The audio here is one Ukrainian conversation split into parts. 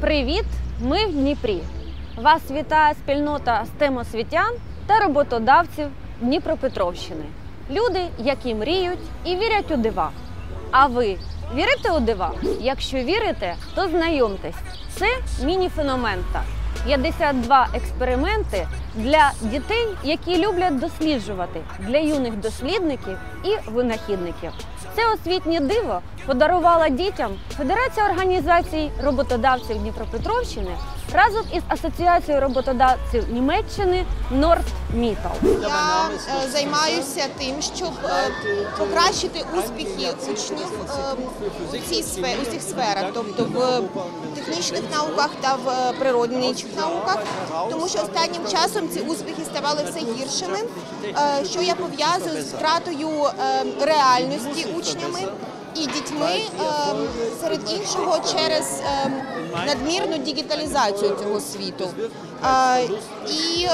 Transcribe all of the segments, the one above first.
Привіт! Ми в Дніпрі. Вас вітає спільнота STEM-освітян та роботодавців Дніпропетровщини. Люди, які мріють і вірять у дива. А ви вірите у дива? Якщо вірите, то знайомтесь. Це міні-феномента. 52 експерименти для дітей, які люблять досліджувати, для юних дослідників і винахідників. Це освітнє диво подарувала дітям Федерація організацій роботодавців Дніпропетровщини разом із Асоціацією роботодавців Німеччини Нордмітал. Я е, займаюся тим, щоб е, покращити успіхи учнів е, у цій сфері, у цих сферах, тобто в технічних науках та в е, природничих науках, тому що останнім часом ці успіхи ставали все гіршими, що я пов'язую з втратою е, реальності учнями. І дітьми е, серед іншого через е, надмірну дігіталізацію цього світу. І е,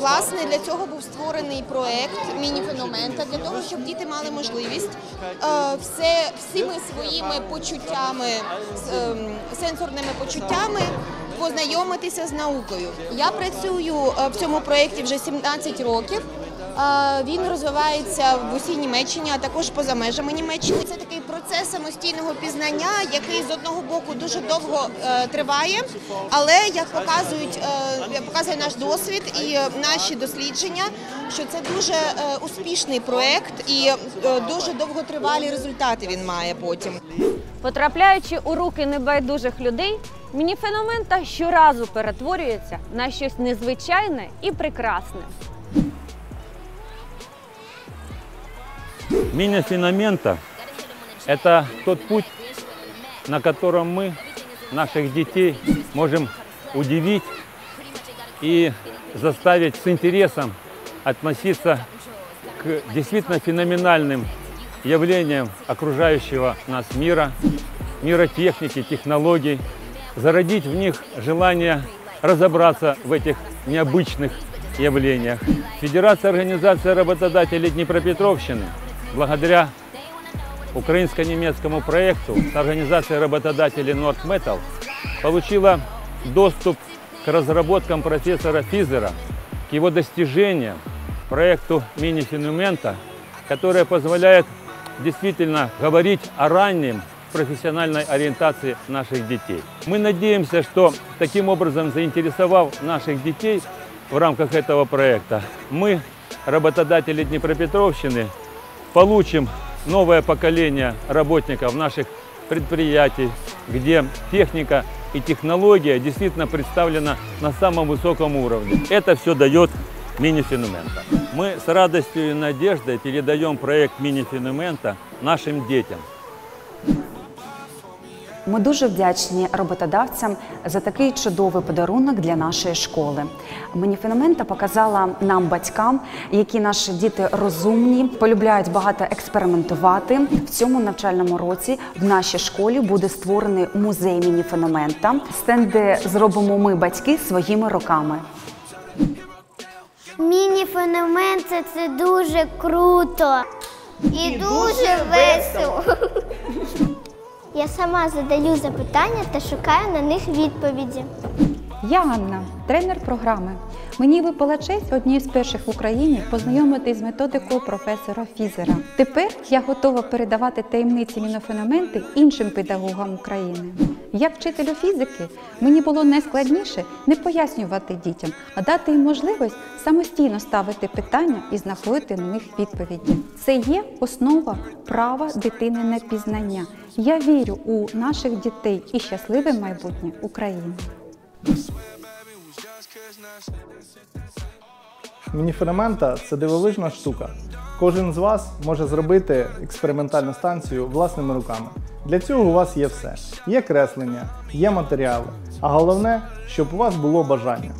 власне для цього був створений проект міні-феномента для того, щоб діти мали можливість е, всіми своїми почуттями, сенсорними почуттями. Познайомитися з наукою. Я працюю е, в цьому проєкті вже 17 років. Він розвивається в усій Німеччині, а також поза межами Німеччини. Це такий процес самостійного пізнання, який з одного боку дуже довго е, триває, але як показують, е, показує наш досвід і наші дослідження, що це дуже е, успішний проект і дуже довготривалі результати він має потім. Потрапляючи у руки небайдужих людей, міні-феномента щоразу перетворюється на щось незвичайне і прекрасне. Мини-финамента – это тот путь, на котором мы наших детей можем удивить и заставить с интересом относиться к действительно феноменальным явлениям окружающего нас мира, мира техники, технологий, зародить в них желание разобраться в этих необычных явлениях. Федерация организации работодателей Днепропетровщины благодаря украинско-немецкому проекту с организацией работодателей Нордметал получила доступ к разработкам профессора Физера, к его достижениям, проекту мини-фенумента, которое позволяет действительно говорить о раннем профессиональной ориентации наших детей. Мы надеемся, что таким образом заинтересовав наших детей в рамках этого проекта, мы, работодатели Днепропетровщины, получим новое поколение работников наших предприятий, где техника и технология действительно представлена на самом высоком уровне. Это все дает мини-фенумента. Мы с радостью и надеждой передаем проект мини-фенумента нашим детям. Ми дуже вдячні роботодавцям за такий чудовий подарунок для нашої школи. Маніфеномента показала нам, батькам, які наші діти розумні, полюбляють багато експериментувати. В цьому навчальному році в нашій школі буде створений музей мініфеномента, стенди зробимо ми, батьки, своїми руками. Міні-феномен це, це дуже круто і, дуже весело. Я сама задаю запитання та шукаю на них відповіді. Я Анна, тренер програми. Мені випала честь однією з перших в Україні познайомитись з методикою професора Фізера. Тепер я готова передавати таємниці мінофеноменти іншим педагогам України. Як вчителю фізики мені було найскладніше не пояснювати дітям, а дати їм можливість самостійно ставити питання і знаходити на них відповіді. Це є основа права дитини на пізнання. Я вірю у наших дітей і щасливе майбутнє України. Мініферомента це дивовижна штука. Кожен з вас може зробити експериментальну станцію власними руками. Для цього у вас є все: є креслення, є матеріали, а головне, щоб у вас було бажання.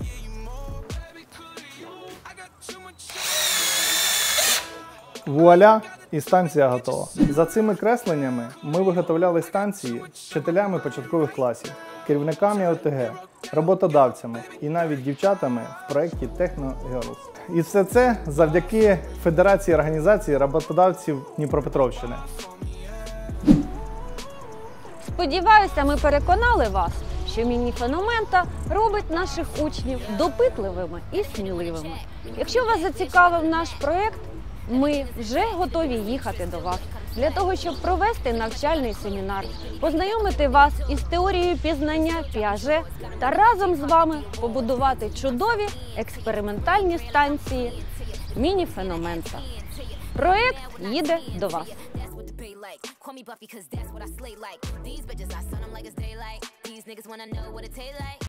Вуаля! І станція готова. За цими кресленнями ми виготовляли станції з вчителями початкових класів, керівниками ОТГ, роботодавцями і навіть дівчатами в проєкті Techno Girls. І все це завдяки Федерації організації роботодавців Дніпропетровщини. Сподіваюся, ми переконали вас, що міні-феномента робить наших учнів допитливими і сміливими. Якщо вас зацікавив наш проєкт, ми вже готові їхати до вас для того, щоб провести навчальний семінар, познайомити вас із теорією пізнання Піаже та разом з вами побудувати чудові експериментальні станції міні-феномента. Проєкт їде до вас. Call me Buffy, cause that's what I slay like. These bitches.